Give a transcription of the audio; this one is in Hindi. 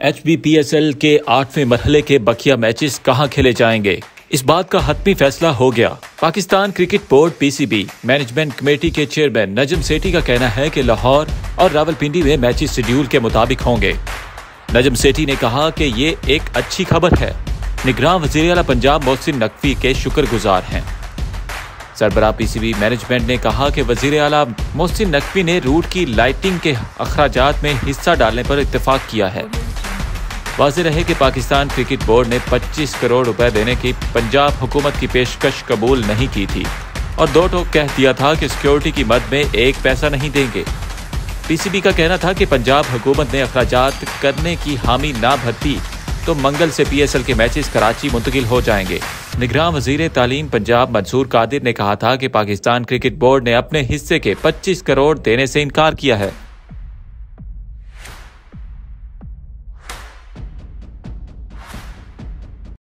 एचबीपीएसएल के आठवें मरहले के बकिया मैचेस कहाँ खेले जाएँगे? इस बात का हतमी फैसला हो गया। Pakistan cricket board PCB, management committee के चेयरमैन नजम सेठी का कहना है कि लाहौर और रावलपिंडी में मैचेस शेड्यूल के मुताबिक होंगे। नजम सेठी ने कहा कि ये एक अच्छी खबर है। निगरान वज़ीर अला पंजाब मोहसिन नकवी के शुक्रगुजार हैं। सरबरा पीसीबी मैनेजमेंट ने कहा कि वज़ीर अला मोहसिन नकवी ने रूट की लाइटिंग के अखराज में हिस्सा डालने पर इतफाक किया है। वाज रहे कि पाकिस्तान क्रिकेट बोर्ड ने 25 करोड़ रुपए देने की पंजाब हुकूमत की पेशकश कबूल नहीं की थी और दो टोक कह दिया था कि सिक्योरिटी की मद में एक पैसा नहीं देंगे। पीसीबी का कहना था कि पंजाब हुकूमत ने अखराज करने की हामी ना भरती तो मंगल से पीएसएल के मैचेस कराची मुंतकिल हो जाएँगे। निगरान वज़ीर तालीम पंजाब मंसूर कादिर ने कहा था कि पाकिस्तान क्रिकेट बोर्ड ने अपने हिस्से के 25 करोड़ देने से इनकार किया है।